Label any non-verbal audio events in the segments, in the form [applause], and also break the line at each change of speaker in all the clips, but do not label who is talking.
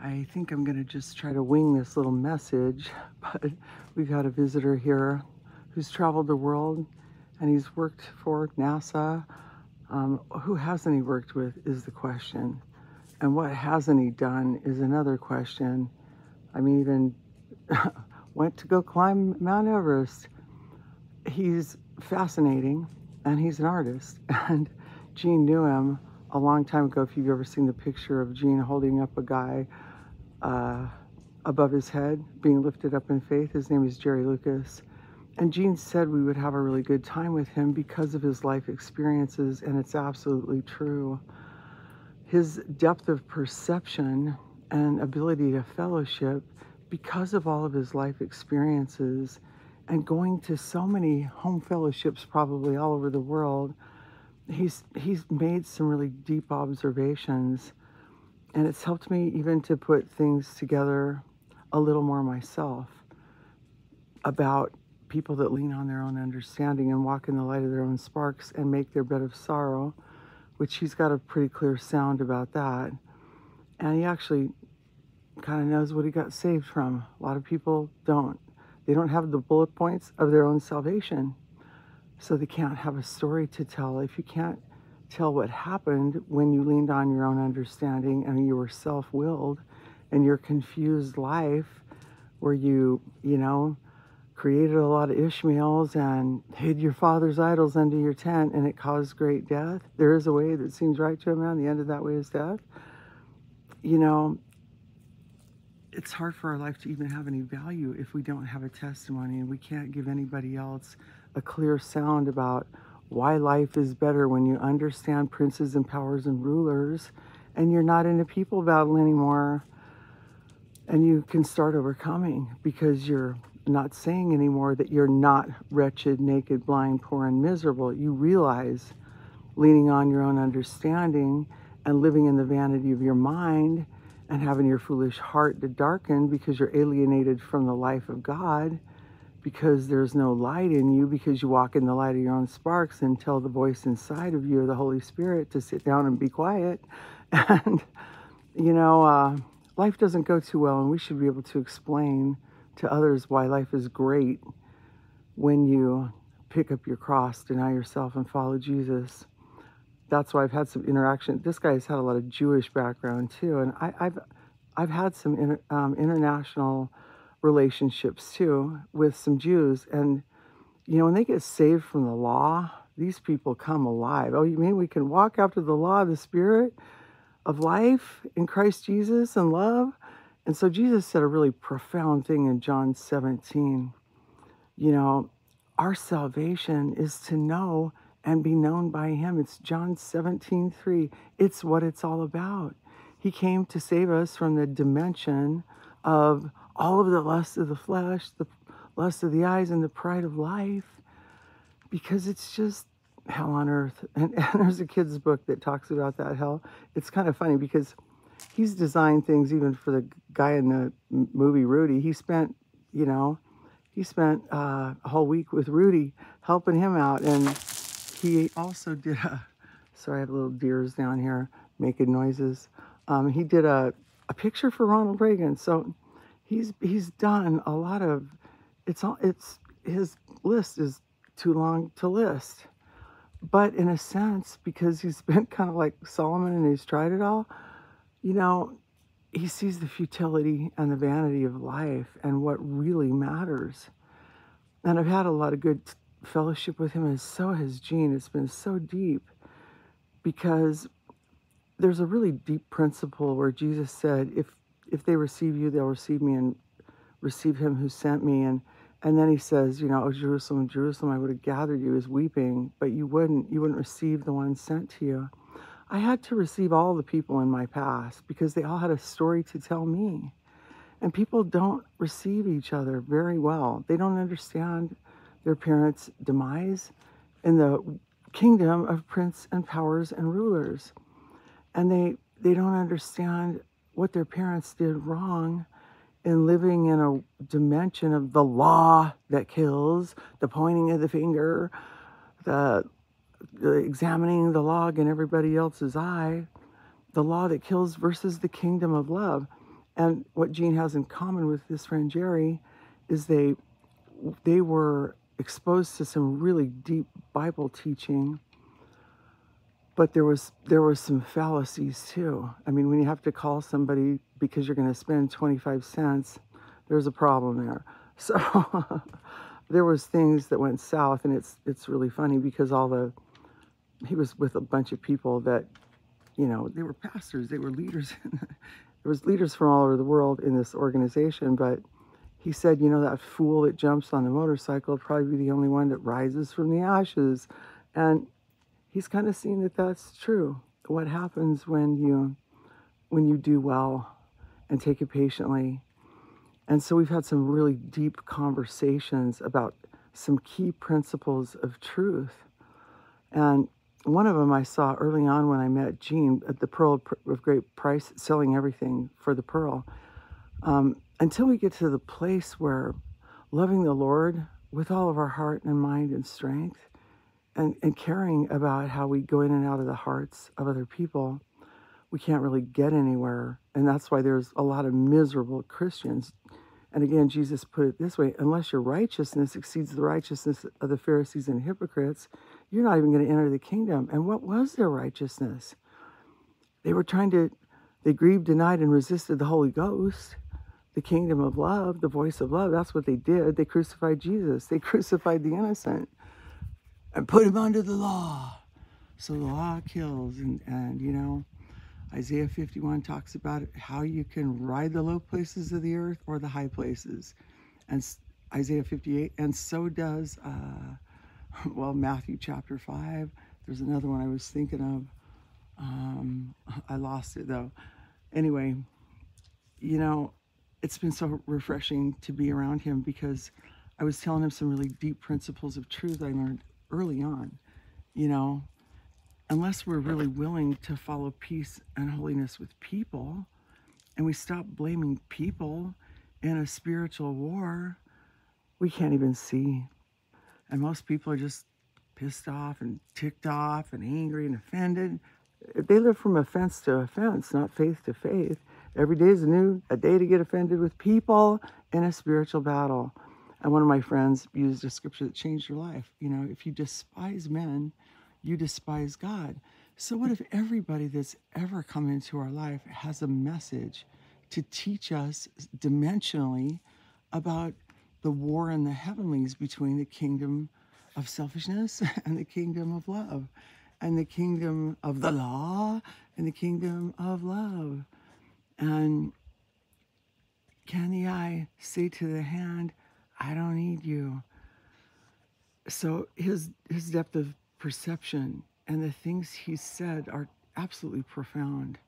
I think I'm to just try to wing this little message, [laughs] but we've got a visitor here who's traveled the world and he's worked for NASA. Um, who hasn't he worked with is the question. And what hasn't he done is another question. I mean, even [laughs] went to go climb Mount Everest. He's fascinating and he's an artist. [laughs] And Gene knew him a long time ago. If you've ever seen the picture of Gene holding up a guy uh, above his head, being lifted up in faith. His name is Jerry Lucas. And Gene said we would have a really good time with him because of his life experiences, and it's absolutely true. His depth of perception and ability to fellowship, because of all of his life experiences, and going to so many home fellowships, probably all over the world, he's he's made some really deep observations and it's helped me even to put things together a little more myself about people that lean on their own understanding and walk in the light of their own sparks and make their bed of sorrow, which he's got a pretty clear sound about that. And he actually kind of knows what he got saved from. A lot of people don't. They don't have the bullet points of their own salvation. So they can't have a story to tell. If you can't tell what happened when you leaned on your own understanding and you were self-willed and your confused life where you, you know, created a lot of Ishmaels and hid your father's idols under your tent and it caused great death. There is a way that seems right to a man. The end of that way is death. You know, it's hard for our life to even have any value if we don't have a testimony and we can't give anybody else a clear sound about why life is better when you understand princes and powers and rulers and you're not in a people battle anymore and you can start overcoming because you're not saying anymore that you're not wretched, naked, blind, poor, and miserable. You realize leaning on your own understanding and living in the vanity of your mind and having your foolish heart to darken because you're alienated from the life of God because there's no light in you because you walk in the light of your own sparks and tell the voice inside of you, the Holy Spirit, to sit down and be quiet. [laughs] And, you know, uh, life doesn't go too well, and we should be able to explain to others why life is great when you pick up your cross, deny yourself, and follow Jesus. That's why I've had some interaction. This guy's had a lot of Jewish background too, and I, have I've had some inter, um, international relationships too with some Jews. And, you know, when they get saved from the law, these people come alive. Oh, you mean we can walk after the law of the Spirit of life in Christ Jesus and love? And so Jesus said a really profound thing in John 17. You know, our salvation is to know and be known by him. It's John 17, 3. It's what it's all about. He came to save us from the dimension of all of the lust of the flesh, the lust of the eyes, and the pride of life, because it's just hell on earth. [laughs] And, and there's a kid's book that talks about that hell. It's kind of funny because he's designed things even for the guy in the movie Rudy. He spent, you know, he spent uh, a whole week with Rudy helping him out. And he also did a, sorry, I have little deers down here making noises. Um, he did a, a picture for Ronald Reagan. So he's he's done a lot of it's all it's his list is too long to list. But in a sense because he's [laughs] been kind of like solomon and he's tried it all you know he sees the futility and the vanity of life and what really matters. And i've had a lot of good fellowship with him and so has gene it's been so deep because there's a really deep principle where jesus said if if they receive you, they'll receive me and receive him who sent me. And and then he says, you know, oh Jerusalem, Jerusalem, I would have gathered you as weeping, but you wouldn't. You wouldn't receive the one sent to you. I had to receive all the people in my past because they all had a story to tell me. And people don't receive each other very well. They don't understand their parents' demise in the kingdom of prince and powers and rulers. And they they don't understand what their parents did wrong in living in a dimension of the law that kills, the pointing of the finger, the, the examining the log in everybody else's eye, the law that kills versus the kingdom of love. And what Gene has in common with this friend Jerry is they they were exposed to some really deep Bible teaching, but there was there was some fallacies too. I mean, when you have to call somebody because you're going to spend 25 cents, there's a problem there. [laughs] So there was things that went south, and it's it's really funny because all the he was with a bunch of people that you know they were pastors, they were leaders. [laughs] there was leaders from all over the world in this organization, but he said, you know, that fool that jumps on the motorcycle will probably be the only one that rises from the ashes. And he's kind of seen that that's true. What happens when you when you do well and take it patiently. And so we've had some really deep conversations about some key principles of truth. And one of them I saw early on when I met Gene at the Pearl of Great Price, selling everything for the Pearl. Um, until we get to the place where loving the Lord with all of our heart and mind and strength and, and caring about how we go in and out of the hearts of other people, we can't really get anywhere. And that's why there's a lot of miserable Christians. And again, Jesus put it this way unless your righteousness exceeds the righteousness of the Pharisees and hypocrites, you're not even going to enter the kingdom. And what was their righteousness? They were trying to, they grieved, denied, and resisted the Holy Ghost the kingdom of love, the voice of love. That's what they did. They crucified Jesus. They [laughs] crucified the innocent and put him under the law. So the law kills. And, and you know, Isaiah 51 talks about how you can ride the low places of the earth or the high places. And Isaiah 58, and so does, uh, [laughs] well, Matthew chapter 5. There's another one I was thinking of. Um, [laughs] I lost it though. Anyway, you know, it's been so refreshing to be around him because I was telling him some really deep principles of truth I learned early on. You know, unless we're really willing to follow peace and holiness with people and we stop blaming people in a spiritual war, we can't even see. And most people are just pissed off and ticked off and angry and offended. They live from offense to offense, not faith to faith. Every day is a new a day to get offended with people in a spiritual battle. And one of my friends used a scripture that changed her life. You know, if you despise men, you despise God. So what if everybody that's ever come into our life has a message to teach us dimensionally about the war in the heavenlies between the kingdom of selfishness [laughs] and the kingdom of love and the kingdom of the law and the kingdom of love. And can the eye say to the hand, I don't need you? So his his depth of perception and the things he said are absolutely profound.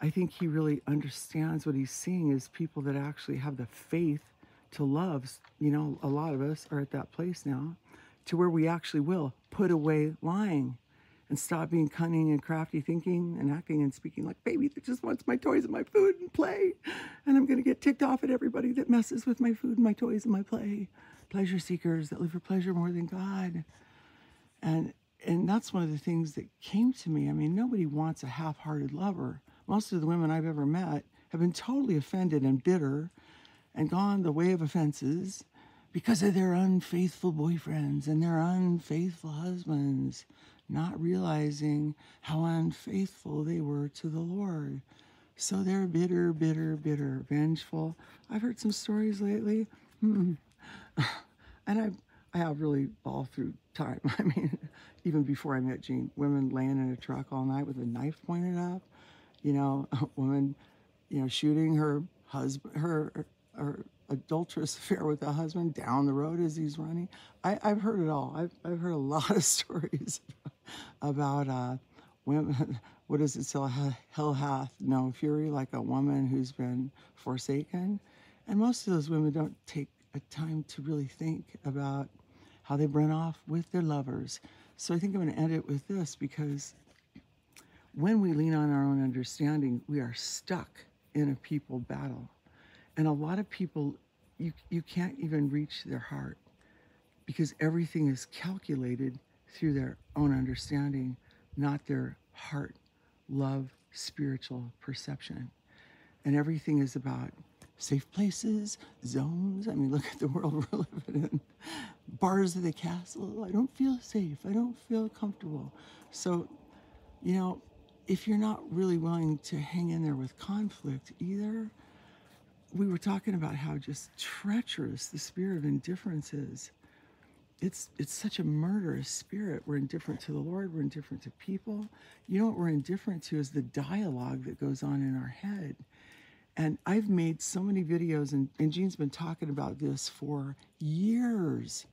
I think he really understands what he's seeing is people that actually have the faith to love. You know, a lot of us are at that place now to where we actually will put away lying and stop being cunning and crafty, thinking and acting and speaking like baby that just wants my toys and my food and play. And I'm going to get ticked off at everybody that messes with my food and my toys and my play. Pleasure seekers that live for pleasure more than God. And and that's one of the things that came to me. I mean, nobody wants a half-hearted lover. Most of the women I've ever met have been totally offended and bitter and gone the way of offenses because of their unfaithful boyfriends and their unfaithful husbands not realizing how unfaithful they were to the Lord. So they're bitter, bitter, bitter, vengeful. I've heard some stories lately, [laughs] and I, I have really all through time. [laughs] I mean, even before I met Gene, women laying in a truck all night with a knife pointed up. You know, [laughs] a woman, you know, shooting her husband, her, her adulterous affair with a husband down the road as he's running. I, have heard it all. I've, I've heard a lot of stories about uh, women. [laughs] What does it say? Hell hath no fury like a woman who's been forsaken. And most of those women don't take a time to really think about how they run off with their lovers. So I think I'm going to end it with this because when we lean on our own understanding, we are stuck in a people battle. And a lot of people, you, you can't even reach their heart because everything is calculated through their own understanding, not their heart, love, spiritual perception. and everything is about safe places, zones. I mean, look at the world [laughs] we're living in. Bars of the castle. I don't feel safe. I don't feel comfortable. So, you know, if you're not really willing to hang in there with conflict either, we were talking about how just treacherous the spirit of indifference is. It's it's such a murderous spirit. We're indifferent to the Lord, we're indifferent to people. You know what we're indifferent to is the dialogue that goes on in our head. And I've made so many videos, and, and Gene's been talking about this for years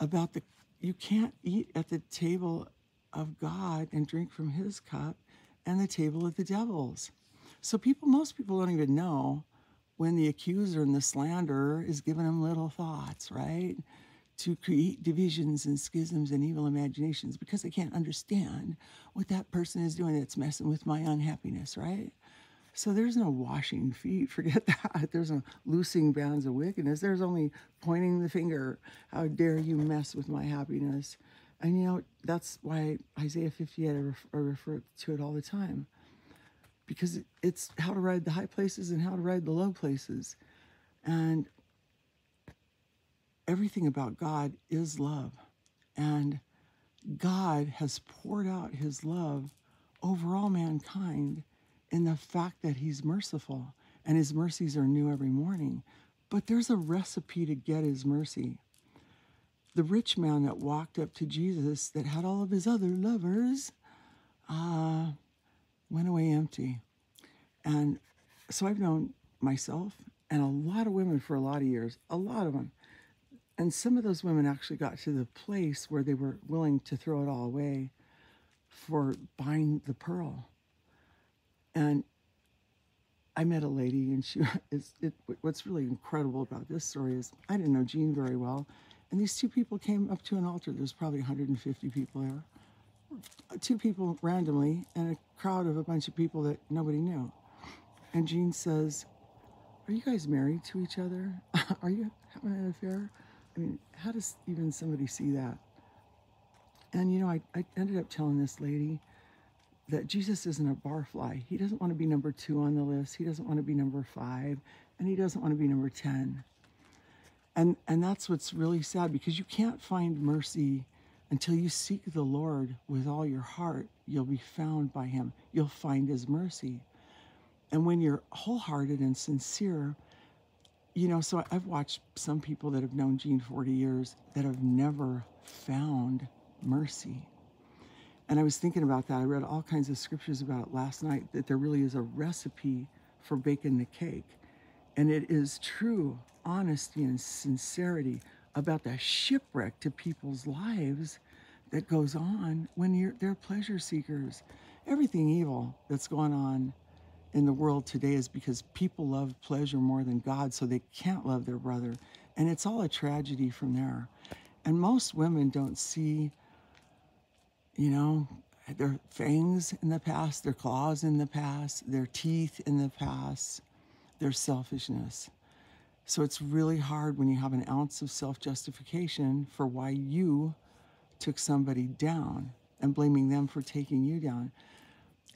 about the you can't eat at the table of God and drink from his cup and the table of the devils. So people most people don't even know when the accuser and the slanderer is giving them little thoughts, right? To create divisions and schisms and evil imaginations because I can't understand what that person is doing that's messing with my unhappiness, right? So there's no washing feet, [laughs] forget that. There's no loosing bands of wickedness. There's only pointing the finger. How dare you mess with my happiness? And you know, that's why Isaiah 58, I, I refer to it all the time. Because it's how to ride the high places and how to ride the low places. And everything about God is love. And God has poured out his love over all mankind in the fact that he's merciful and his mercies are new every morning. But there's a recipe to get his mercy. The rich man that walked up to Jesus that had all of his other lovers uh, went away empty. And so I've known myself and a lot of women for a lot of years, a lot of them. And some of those women actually got to the place where they were willing to throw it all away for buying the pearl. And I met a lady, and she [laughs] is. It, what's really incredible about this story is I didn't know Gene very well, and these two people came up to an altar. There's probably 150 people there. Two people randomly, and a crowd of a bunch of people that nobody knew. And Gene says, "Are you guys married to each other? [laughs] Are you having an affair? I mean, how does even somebody see that?" And you know, I, I ended up telling this lady that Jesus isn't a barfly. He doesn't want to be number two on the list. He doesn't want to be number five, and he doesn't want to be number 10. And, and that's what's really sad because you can't find mercy until you seek the Lord with all your heart. You'll be found by him, you'll find his mercy. And when you're wholehearted and sincere, you know, so I've watched some people that have known Gene 40 years that have never found mercy. And I was thinking about that. I read all kinds of scriptures about it last night that there really is a recipe for baking the cake. And it is true honesty and sincerity about the shipwreck to people's lives that goes on when you're they're pleasure seekers. Everything evil that's going on in the world today is because people love pleasure more than God, so they can't love their brother. And it's all a tragedy from there. And most women don't see you know, their fangs in the past, their claws in the past, their teeth in the past, their selfishness. So it's really hard when you have an ounce of self justification for why you took somebody down and blaming them for taking you down.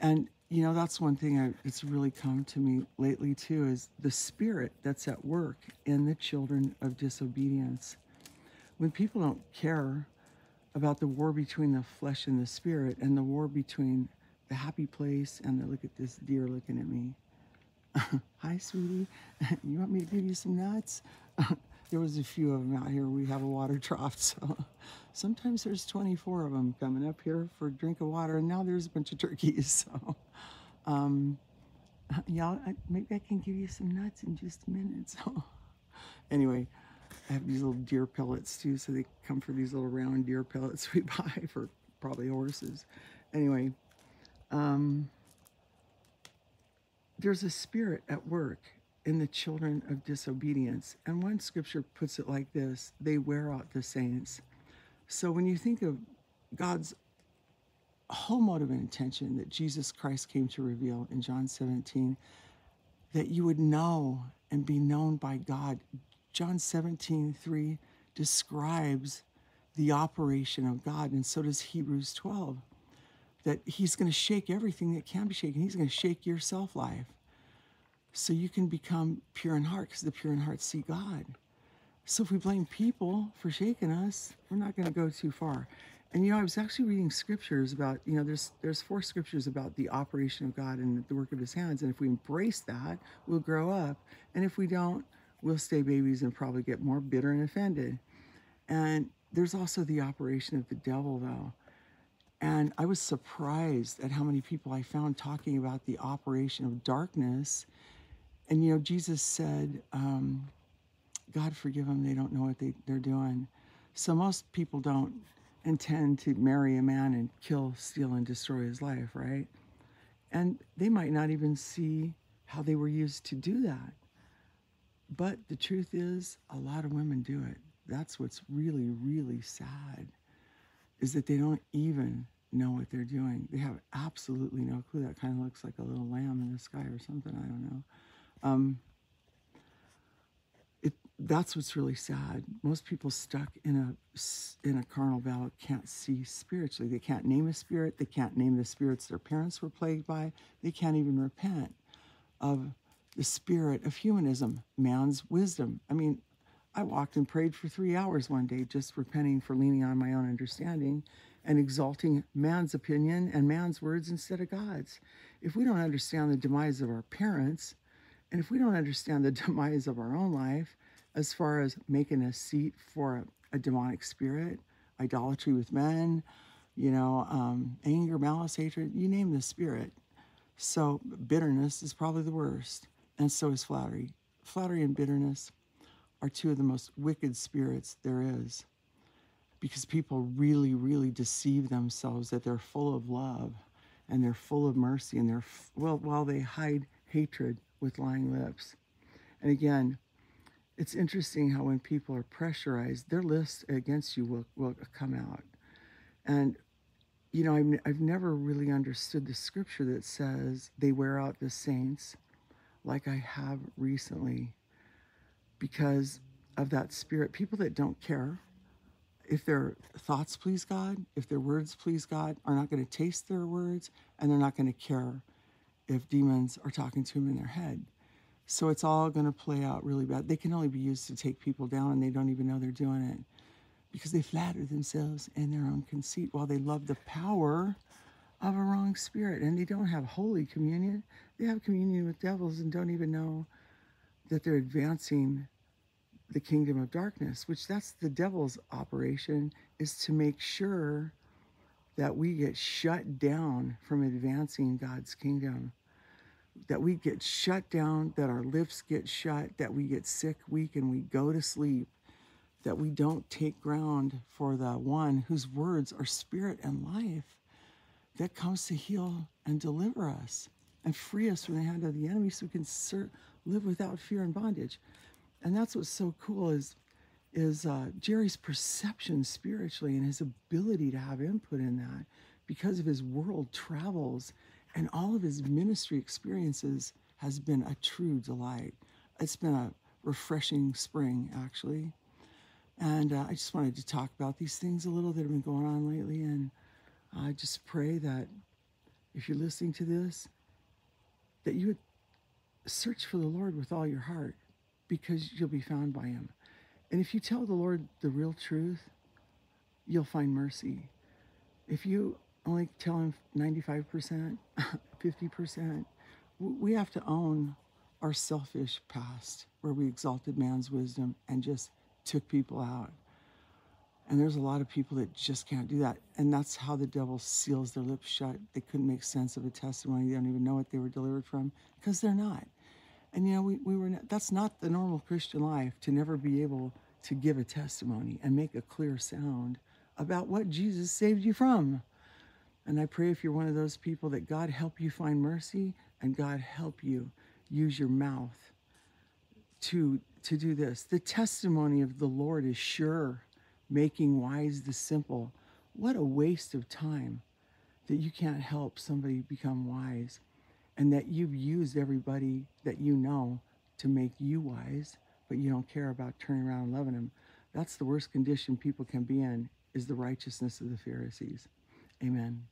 And, you know, that's one thing I, it's really come to me lately too is the spirit that's at work in the children of disobedience. When people don't care about the war between the flesh and the spirit and the war between the happy place and the look at this deer looking at me. [laughs] Hi, sweetie. [laughs] you want me to give you some nuts? [laughs] there was a few of them out here. We have a water [laughs] trough, so sometimes there's 24 of them coming up here for a drink of water, and now there's a bunch of turkeys. [laughs] So, um, [laughs] y'all, maybe I can give you some nuts in just a minute. So, anyway. I have these little deer pellets too, so they come for these little round deer pellets we buy for probably horses. Anyway, um, there's a spirit at work in the children of disobedience. And one scripture puts it like this they wear out the saints. So when you think of God's whole motive and intention that Jesus Christ came to reveal in John 17, that you would know and be known by God John 17, 3 describes the operation of God, and so does Hebrews 12. That He's going to shake everything that can be shaken. He's going to shake your self life. So you can become pure in heart because the pure in heart see God. So if we blame people for shaking us, we're not going to go too far. And you know, I was actually reading scriptures about, you know, there's there's four scriptures about the operation of God and the work of his hands. And if we embrace that, we'll grow up. And if we don't, we'll stay babies and probably get more bitter and offended. And there's also the operation of the devil though. And I was surprised at how many people I found talking about the operation of darkness. And you know, Jesus said, um, God forgive them, they don't know what they, they're doing. So most people don't intend to marry a man and kill, steal, and destroy his life, right? And they might not even see how they were used to do that. But the truth is, a lot of women do it. That's what's really, really sad, is that they don't even know what they're doing. They have absolutely no clue. That kind of looks like a little lamb in the sky or something. I don't know. Um, that's what's really sad. Most people stuck in a in a carnal battle can't see spiritually. They can't name a spirit. They can't name the spirits their parents were plagued by. They can't even repent of the spirit of humanism, man's wisdom. I mean, I walked and prayed for three hours one day, just repenting for leaning on my own understanding and exalting man's opinion and man's words instead of God's. If we don't understand the demise of our parents, and if we don't understand the [laughs] demise of our own life, as far as making a seat for a, demonic spirit, idolatry with men, you know, um, anger, malice, hatred, you name the spirit. So bitterness is probably the worst, and so is flattery. Flattery and bitterness are two of the most wicked spirits there is because people really, really deceive themselves that they're full of love and they're full of mercy and they're, well, while they hide hatred with lying lips. And again, it's interesting how when people are pressurized, their list against you will, will come out. And, you know, I've, I've never really understood the scripture that says they wear out the saints like I have recently because of that spirit. People that don't care if their thoughts please God, if their words please God, are not going to taste their words and they're not going to care if demons are talking to them in their head. So it's all going to play out really bad. They can only be used to take people down and they don't even know they're doing it because they flatter themselves in their own conceit while they love the power of a wrong spirit and they don't have holy communion. They have communion with devils and don't even know that they're advancing the kingdom of darkness, which that's the devil's operation is to make sure that we get shut down from advancing God's kingdom that we get shut down, that our lips get shut, that we get sick, weak, and we go to sleep, that we don't take ground for the one whose words are spirit and life that comes to heal and deliver us and free us from the hand of the enemy so we can live without fear and bondage. And that's what's so cool is is uh, Jerry's perception spiritually and his ability to have input in that because of his world travels and all of his ministry experiences has been a true delight. It's been a refreshing spring, actually. And uh, I just wanted to talk about these things a little that have been going on lately. And I just pray that if you're listening to this, that you would search for the Lord with all your heart because you'll be found by him. And if you tell the Lord the real truth, you'll find mercy. If you only tell him 95%, 50%. [laughs] We have to own our selfish past where we exalted man's wisdom and just took people out. And there's a lot of people that just can't do that. And that's how the devil seals their lips shut. They couldn't make sense of a testimony. They don't even know what they were delivered from because they're not. And you know, we, we were not, that's not the normal Christian life to never be able to give a testimony and make a clear sound about what Jesus saved you from. And I pray if you're one of those people that God help you find mercy and God help you use your mouth to, to do this. The testimony of the Lord is sure, making wise the simple. What a waste of time that you can't help somebody become wise and that you've used everybody that you know to make you wise, but you don't care about turning around and loving them. That's the worst condition people can be in is the righteousness of the Pharisees. Amen.